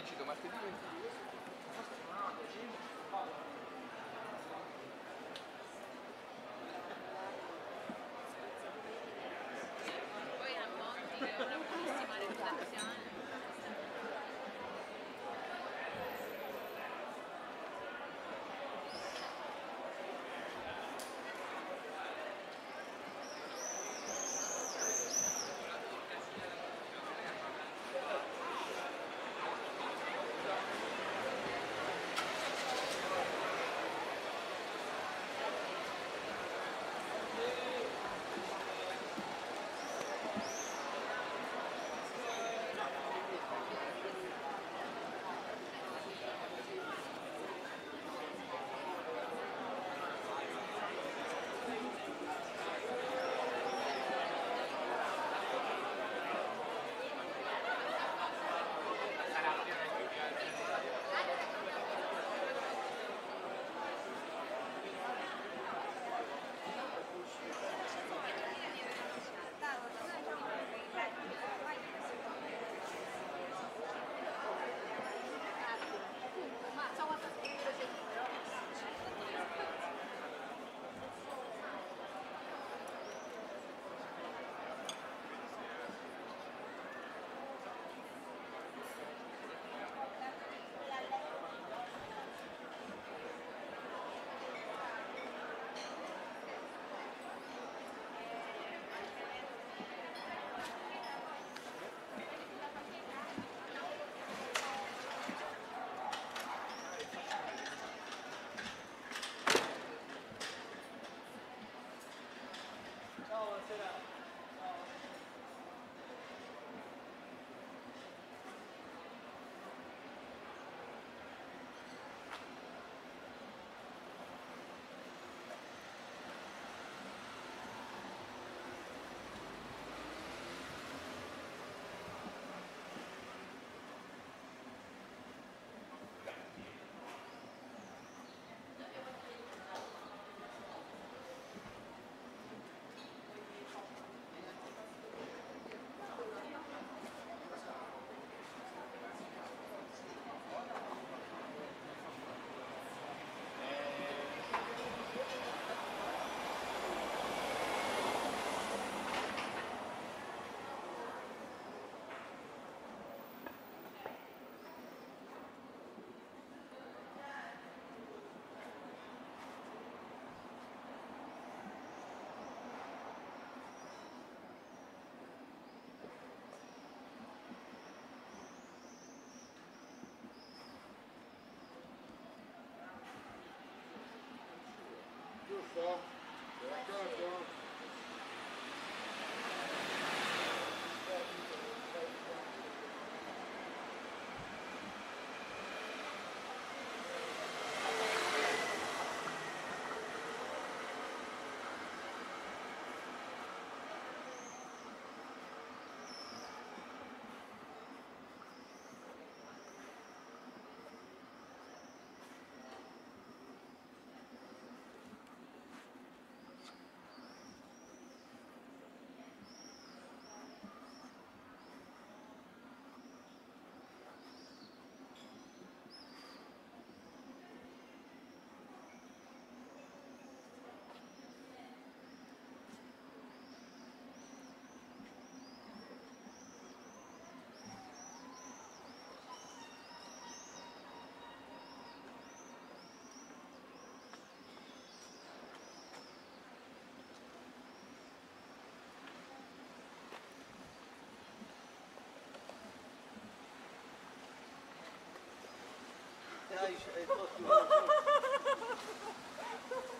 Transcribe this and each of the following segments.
Anticipo martedì 22. Poi a Monti è una buonissima reputazione. Go, go, go. I, I thought you were.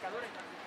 pecadores.